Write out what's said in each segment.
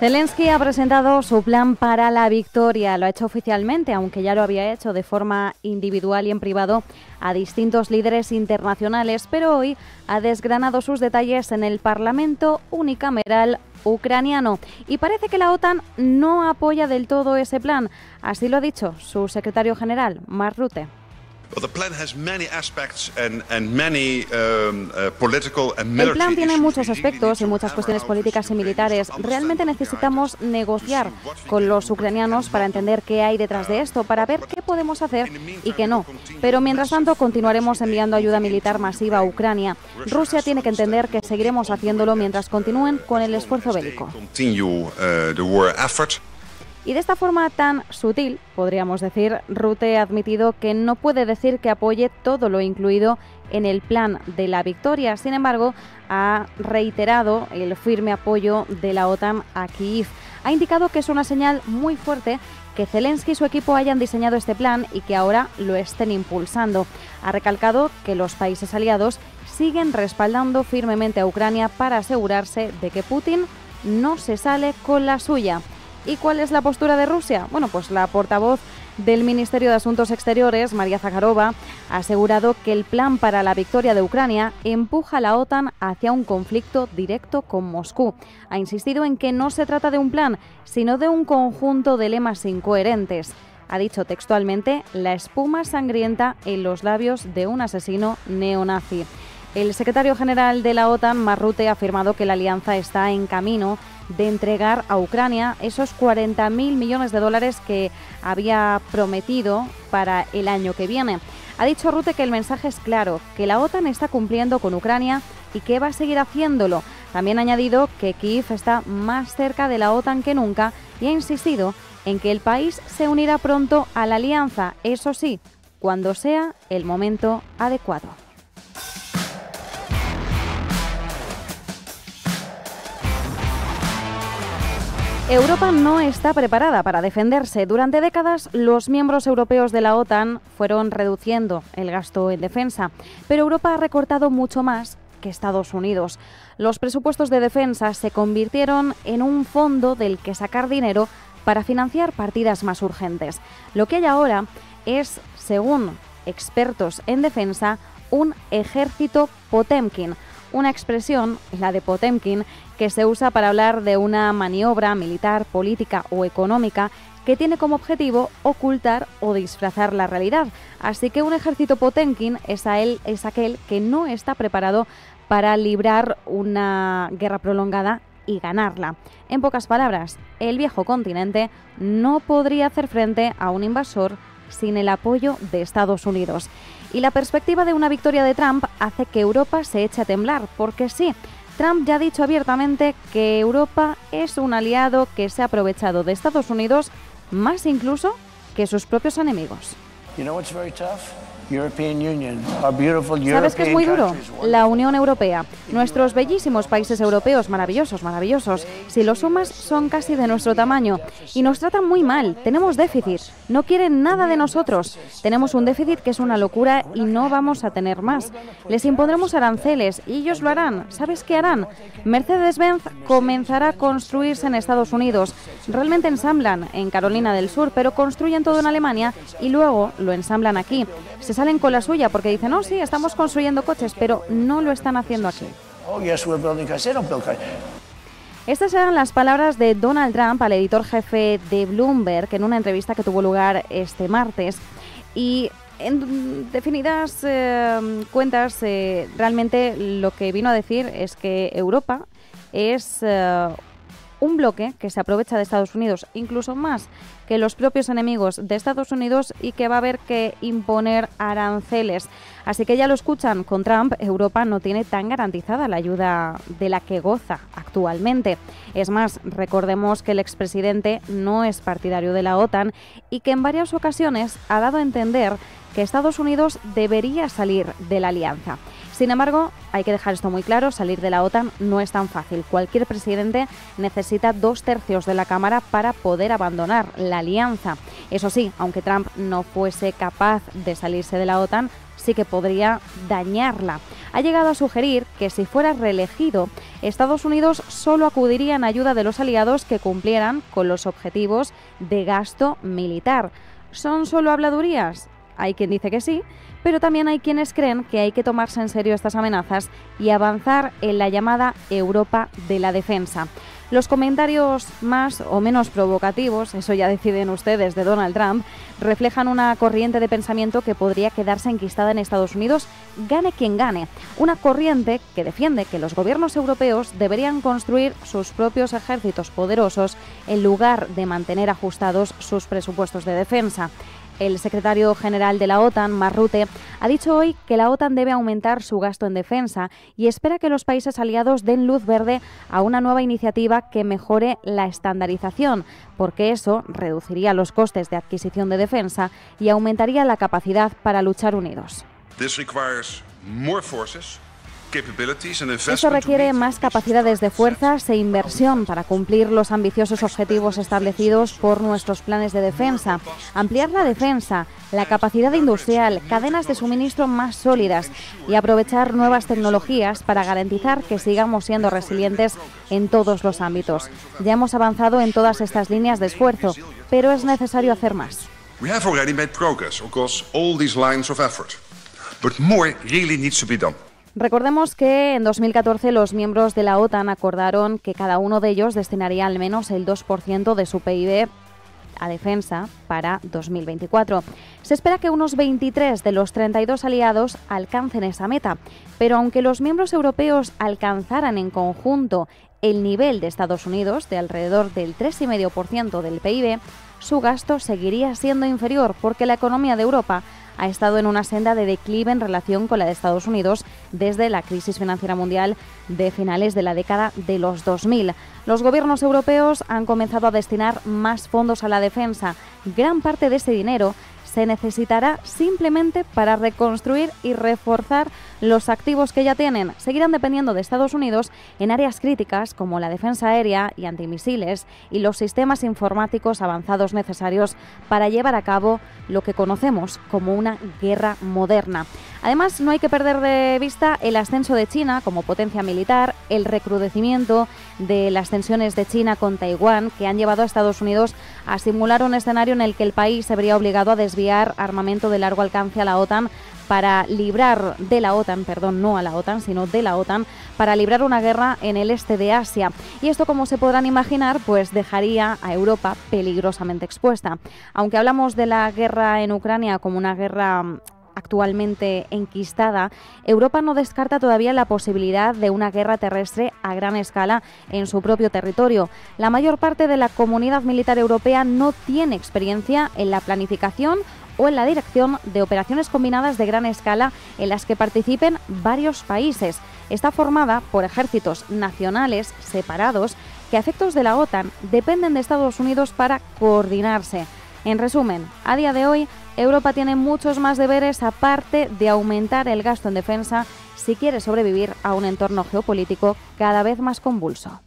Zelensky ha presentado su plan para la victoria. Lo ha hecho oficialmente, aunque ya lo había hecho de forma individual y en privado a distintos líderes internacionales, pero hoy ha desgranado sus detalles en el Parlamento unicameral ucraniano. Y parece que la OTAN no apoya del todo ese plan. Así lo ha dicho su secretario general, Mark Rutte. El plan tiene muchos aspectos y muchas cuestiones políticas y militares. Realmente necesitamos negociar con los ucranianos para entender qué hay detrás de esto, para ver qué podemos hacer y qué no. Pero mientras tanto continuaremos enviando ayuda militar masiva a Ucrania. Rusia tiene que entender que seguiremos haciéndolo mientras continúen con el esfuerzo bélico. Y de esta forma tan sutil, podríamos decir, Rute ha admitido que no puede decir que apoye todo lo incluido en el plan de la victoria. Sin embargo, ha reiterado el firme apoyo de la OTAN a Kiev. Ha indicado que es una señal muy fuerte que Zelensky y su equipo hayan diseñado este plan y que ahora lo estén impulsando. Ha recalcado que los países aliados siguen respaldando firmemente a Ucrania para asegurarse de que Putin no se sale con la suya. ¿Y cuál es la postura de Rusia? Bueno, pues la portavoz del Ministerio de Asuntos Exteriores, María Zakharova, ha asegurado que el plan para la victoria de Ucrania empuja a la OTAN hacia un conflicto directo con Moscú. Ha insistido en que no se trata de un plan, sino de un conjunto de lemas incoherentes. Ha dicho textualmente la espuma sangrienta en los labios de un asesino neonazi. El secretario general de la OTAN, Marrute, ha afirmado que la alianza está en camino de entregar a Ucrania esos 40.000 millones de dólares que había prometido para el año que viene. Ha dicho Rute que el mensaje es claro, que la OTAN está cumpliendo con Ucrania y que va a seguir haciéndolo. También ha añadido que Kiev está más cerca de la OTAN que nunca y ha insistido en que el país se unirá pronto a la alianza, eso sí, cuando sea el momento adecuado. Europa no está preparada para defenderse. Durante décadas, los miembros europeos de la OTAN fueron reduciendo el gasto en defensa, pero Europa ha recortado mucho más que Estados Unidos. Los presupuestos de defensa se convirtieron en un fondo del que sacar dinero para financiar partidas más urgentes. Lo que hay ahora es, según expertos en defensa, un ejército Potemkin, una expresión, la de Potemkin, que se usa para hablar de una maniobra militar, política o económica que tiene como objetivo ocultar o disfrazar la realidad. Así que un ejército Potemkin es, es aquel que no está preparado para librar una guerra prolongada y ganarla. En pocas palabras, el viejo continente no podría hacer frente a un invasor sin el apoyo de Estados Unidos. Y la perspectiva de una victoria de Trump hace que Europa se eche a temblar, porque sí, Trump ya ha dicho abiertamente que Europa es un aliado que se ha aprovechado de Estados Unidos más incluso que sus propios enemigos. ¿Sabes qué es muy duro? La Unión Europea. Nuestros bellísimos países europeos, maravillosos, maravillosos, si los sumas son casi de nuestro tamaño y nos tratan muy mal. Tenemos déficit. No quieren nada de nosotros. Tenemos un déficit que es una locura y no vamos a tener más. Les impondremos aranceles y ellos lo harán. ¿Sabes qué harán? Mercedes-Benz comenzará a construirse en Estados Unidos. Realmente ensamblan en Carolina del Sur, pero construyen todo en Alemania y luego lo ensamblan aquí salen con la suya porque dicen, no, sí, estamos construyendo coches, pero no lo están haciendo aquí. Oh, Estas eran las palabras de Donald Trump al editor jefe de Bloomberg en una entrevista que tuvo lugar este martes. Y en definidas eh, cuentas, eh, realmente lo que vino a decir es que Europa es eh, un bloque que se aprovecha de Estados Unidos, incluso más que los propios enemigos de Estados Unidos y que va a haber que imponer aranceles. Así que ya lo escuchan, con Trump Europa no tiene tan garantizada la ayuda de la que goza actualmente. Es más, recordemos que el expresidente no es partidario de la OTAN y que en varias ocasiones ha dado a entender que Estados Unidos debería salir de la alianza. Sin embargo, hay que dejar esto muy claro, salir de la OTAN no es tan fácil. Cualquier presidente necesita dos tercios de la Cámara para poder abandonar la alianza. Eso sí, aunque Trump no fuese capaz de salirse de la OTAN, sí que podría dañarla. Ha llegado a sugerir que si fuera reelegido, Estados Unidos solo acudiría en ayuda de los aliados que cumplieran con los objetivos de gasto militar. ¿Son solo habladurías? Hay quien dice que sí, pero también hay quienes creen que hay que tomarse en serio estas amenazas y avanzar en la llamada Europa de la defensa. Los comentarios más o menos provocativos, eso ya deciden ustedes, de Donald Trump, reflejan una corriente de pensamiento que podría quedarse enquistada en Estados Unidos, gane quien gane. Una corriente que defiende que los gobiernos europeos deberían construir sus propios ejércitos poderosos en lugar de mantener ajustados sus presupuestos de defensa. El secretario general de la OTAN, Marrute, ha dicho hoy que la OTAN debe aumentar su gasto en defensa y espera que los países aliados den luz verde a una nueva iniciativa que mejore la estandarización, porque eso reduciría los costes de adquisición de defensa y aumentaría la capacidad para luchar unidos. Eso requiere más capacidades de fuerzas e inversión para cumplir los ambiciosos objetivos establecidos por nuestros planes de defensa, ampliar la defensa, la capacidad industrial, cadenas de suministro más sólidas y aprovechar nuevas tecnologías para garantizar que sigamos siendo resilientes en todos los ámbitos. Ya hemos avanzado en todas estas líneas de esfuerzo, pero es necesario hacer más. Recordemos que en 2014 los miembros de la OTAN acordaron que cada uno de ellos destinaría al menos el 2% de su PIB a defensa para 2024. Se espera que unos 23 de los 32 aliados alcancen esa meta, pero aunque los miembros europeos alcanzaran en conjunto el nivel de Estados Unidos de alrededor del 3,5% del PIB, su gasto seguiría siendo inferior porque la economía de Europa ha estado en una senda de declive en relación con la de Estados Unidos desde la crisis financiera mundial de finales de la década de los 2000. Los gobiernos europeos han comenzado a destinar más fondos a la defensa. Gran parte de ese dinero se necesitará simplemente para reconstruir y reforzar los activos que ya tienen. Seguirán dependiendo de Estados Unidos en áreas críticas como la defensa aérea y antimisiles y los sistemas informáticos avanzados necesarios para llevar a cabo lo que conocemos como una guerra moderna. Además, no hay que perder de vista el ascenso de China como potencia militar, el recrudecimiento de las tensiones de China con Taiwán, que han llevado a Estados Unidos a simular un escenario en el que el país se vería obligado a desviar armamento de largo alcance a la OTAN para librar de la OTAN, perdón, no a la OTAN, sino de la OTAN, para librar una guerra en el este de Asia. Y esto, como se podrán imaginar, pues dejaría a Europa peligrosamente expuesta. Aunque hablamos de la guerra en Ucrania como una guerra actualmente enquistada, Europa no descarta todavía la posibilidad de una guerra terrestre a gran escala en su propio territorio. La mayor parte de la comunidad militar europea no tiene experiencia en la planificación o en la dirección de operaciones combinadas de gran escala en las que participen varios países. Está formada por ejércitos nacionales separados que a efectos de la OTAN dependen de Estados Unidos para coordinarse. En resumen, a día de hoy, Europa tiene muchos más deberes aparte de aumentar el gasto en defensa si quiere sobrevivir a un entorno geopolítico cada vez más convulso.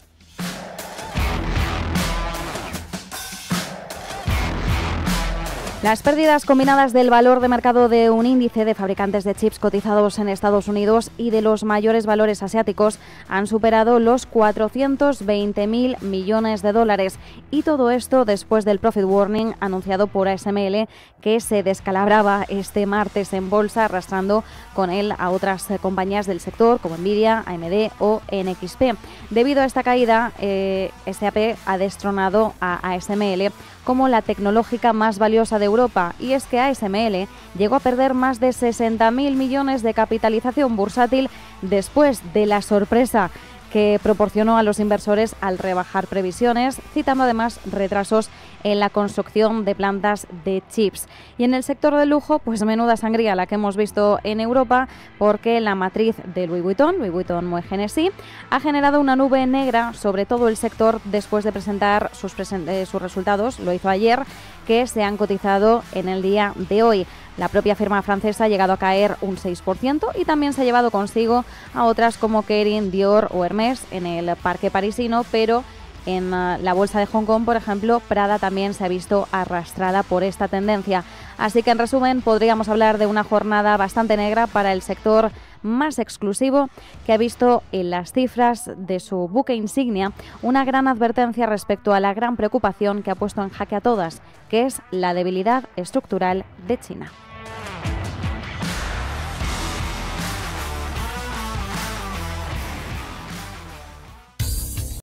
Las pérdidas combinadas del valor de mercado de un índice de fabricantes de chips cotizados en Estados Unidos y de los mayores valores asiáticos han superado los 420.000 millones de dólares. Y todo esto después del profit warning anunciado por ASML que se descalabraba este martes en bolsa, arrastrando con él a otras compañías del sector como Nvidia, AMD o NXP. Debido a esta caída, eh, SAP ha destronado a ASML como la tecnológica más valiosa de Europa, y es que ASML llegó a perder más de 60.000 millones de capitalización bursátil después de la sorpresa que proporcionó a los inversores al rebajar previsiones, citando además retrasos en la construcción de plantas de chips. Y en el sector del lujo, pues menuda sangría la que hemos visto en Europa, porque la matriz de Louis Vuitton, Louis Vuitton ha generado una nube negra sobre todo el sector después de presentar eh, sus resultados, lo hizo ayer, que se han cotizado en el día de hoy. La propia firma francesa ha llegado a caer un 6% y también se ha llevado consigo a otras como Kering, Dior o Hermès en el parque parisino, pero En uh, la bolsa de Hong Kong, por ejemplo, Prada también se ha visto arrastrada por esta tendencia. Así que, en resumen, podríamos hablar de una jornada bastante negra para el sector más exclusivo que ha visto en las cifras de su buque insignia una gran advertencia respecto a la gran preocupación que ha puesto en jaque a todas, que es la debilidad estructural de China.